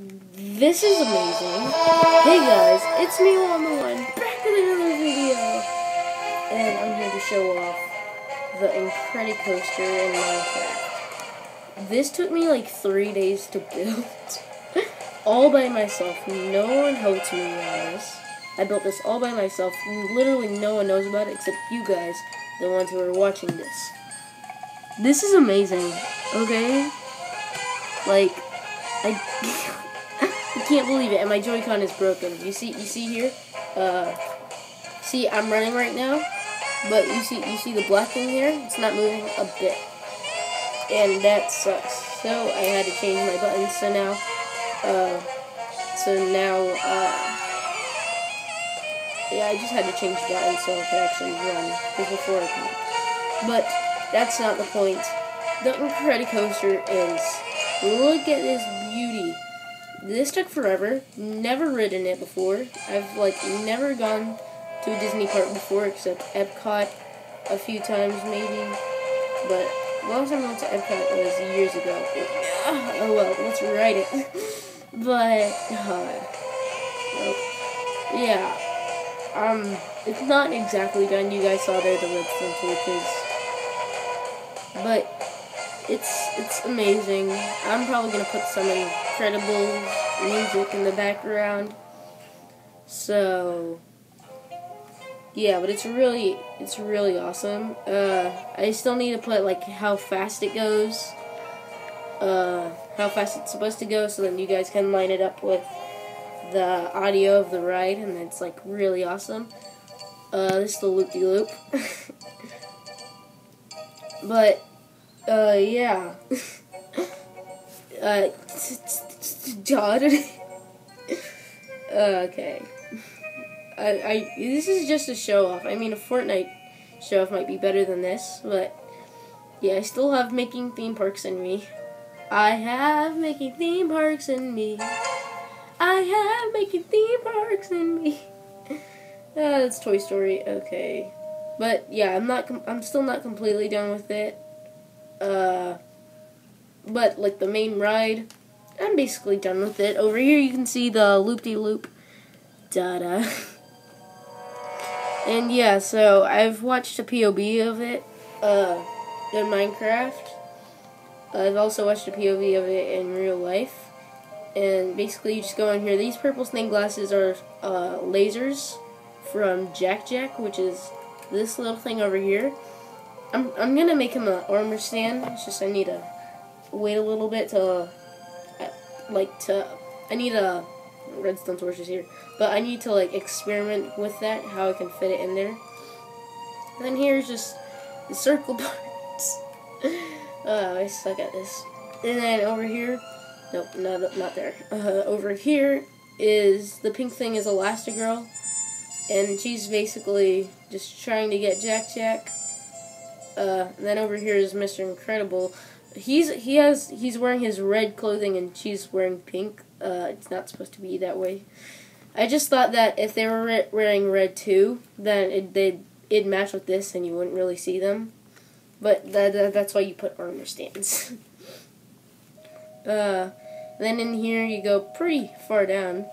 This is amazing. Hey guys, it's me WonTheOne back with another video. And I'm here to show off the Incredicoaster in Minecraft. This took me like three days to build. all by myself. No one helped me on this. I built this all by myself. Literally no one knows about it except you guys, the ones who are watching this. This is amazing, okay? Like, I... Can't believe it, and my Joy-Con is broken. You see, you see here, uh, see, I'm running right now, but you see, you see the black thing here? It's not moving a bit, and that sucks. So I had to change my buttons. So now, uh, so now, uh, yeah, I just had to change the buttons so I could actually run. Before I could. But that's not the point. The Incredicoaster is. Look at this beauty. This took forever. Never ridden it before. I've like never gone to a Disney park before except Epcot a few times maybe. But the last time I went to Epcot was years ago. Oh well, let's write it. but uh, well, yeah, um, it's not exactly done. You guys saw there the redstone torches, but it's it's amazing. I'm probably gonna put some incredible music in the background. So yeah, but it's really it's really awesome. Uh, I still need to put like how fast it goes, uh, how fast it's supposed to go, so then you guys can line it up with the audio of the ride, and it's like really awesome. Uh, this is the loop de loop, but uh, yeah. uh, John. okay. I, I, this is just a show off. I mean, a Fortnite show off might be better than this, but yeah, I still have making theme parks in me. I have making theme parks in me. I have making theme parks in me. uh, that's Toy Story. Okay, but yeah, I'm not. I'm still not completely done with it. Uh, but like the main ride, I'm basically done with it. Over here you can see the loop-de-loop data. and yeah, so I've watched a POV of it uh, in Minecraft. I've also watched a POV of it in real life. And basically you just go in here. These purple snake glasses are uh, lasers from Jack Jack, which is this little thing over here. I'm I'm gonna make him an armor stand. It's just I need to wait a little bit to like to I need a redstone torches here, but I need to like experiment with that how I can fit it in there. And then here's just the circle parts. oh, I suck at this. And then over here, nope, not not there. Uh, over here is the pink thing is Elastigirl, and she's basically just trying to get Jack Jack uh, then over here is Mr. Incredible. He's he has he's wearing his red clothing and she's wearing pink. Uh, it's not supposed to be that way. I just thought that if they were re wearing red too, then it they'd it'd match with this and you wouldn't really see them. But that, that that's why you put armor stands. uh, then in here you go pretty far down,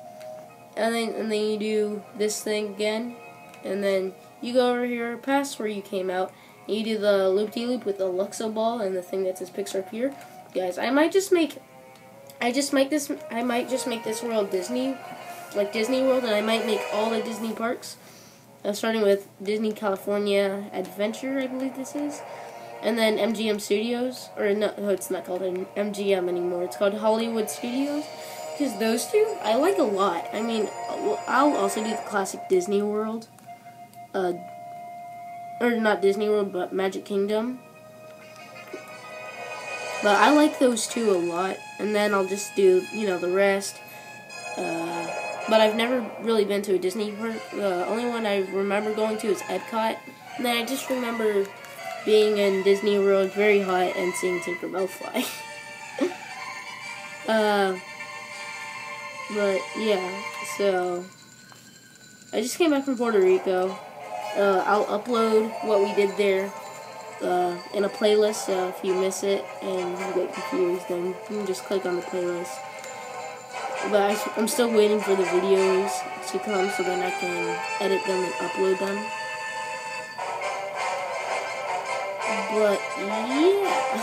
and then and then you do this thing again, and then you go over here past where you came out you do the loop-de-loop -loop with the Luxo ball and the thing that says Pixar Pier. Guys, I might just make, I just make this, I might just make this world Disney, like Disney World, and I might make all the Disney parks, uh, starting with Disney California Adventure, I believe this is, and then MGM Studios, or no, no it's not called MGM anymore, it's called Hollywood Studios, because those two, I like a lot. I mean, I'll also do the classic Disney World, uh, or not Disney World, but Magic Kingdom. But I like those two a lot, and then I'll just do, you know, the rest. Uh, but I've never really been to a Disney park. The only one I remember going to is Epcot. And then I just remember being in Disney World very hot and seeing Tinkerbell fly. uh, but yeah, so I just came back from Puerto Rico. Uh, I'll upload what we did there uh, in a playlist, so if you miss it and you get confused, then you can just click on the playlist. but I, I'm still waiting for the videos to come so then I can edit them and upload them. But yeah,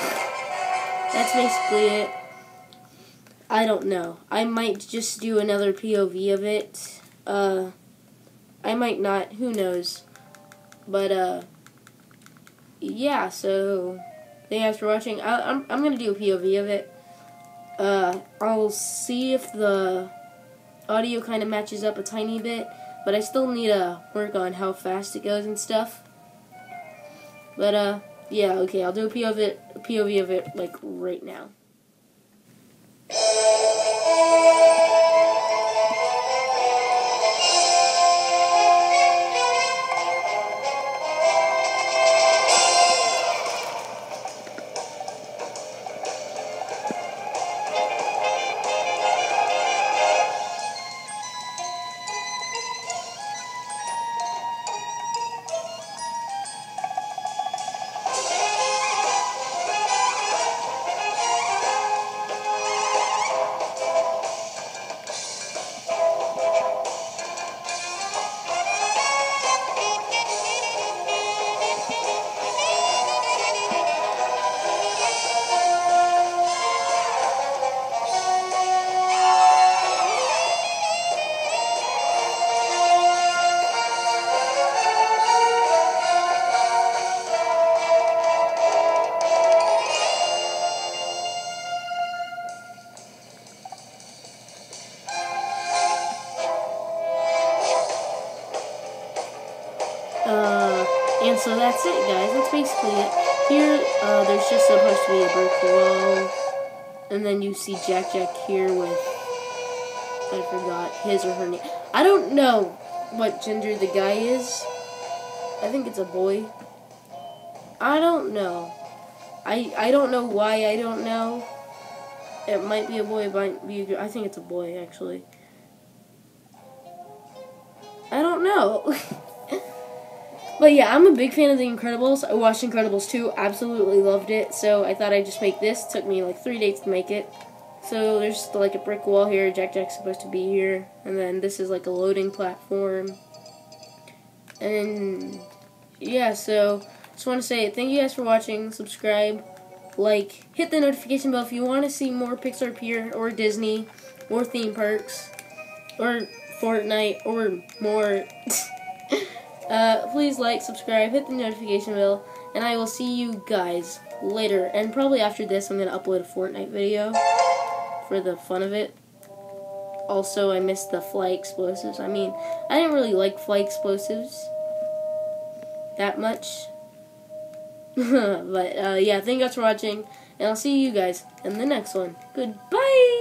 that's basically it. I don't know. I might just do another POV of it. Uh, I might not. Who knows? But uh, yeah. So thank you guys for watching. I, I'm I'm gonna do a POV of it. Uh, I'll see if the audio kind of matches up a tiny bit, but I still need to work on how fast it goes and stuff. But uh, yeah, okay, I'll do a POV of it, POV of it like right now. So that's it, guys. That's basically it. Here, uh, there's just supposed to be a brick wall. And then you see Jack Jack here with, I forgot his or her name. I don't know what gender the guy is. I think it's a boy. I don't know. I I don't know why I don't know. It might be a boy, might be a girl. I think it's a boy, actually. I don't know. But yeah, I'm a big fan of The Incredibles. I watched Incredibles 2, absolutely loved it. So I thought I'd just make this. Took me like three days to make it. So there's like a brick wall here. Jack Jack's supposed to be here. And then this is like a loading platform. And yeah, so just want to say thank you guys for watching. Subscribe, like, hit the notification bell if you want to see more Pixar Pier or Disney or theme parks or Fortnite or more. Uh, please like, subscribe, hit the notification bell, and I will see you guys later. And probably after this, I'm going to upload a Fortnite video for the fun of it. Also, I missed the fly explosives. I mean, I didn't really like fly explosives that much. but, uh, yeah, thank you guys for watching, and I'll see you guys in the next one. Goodbye!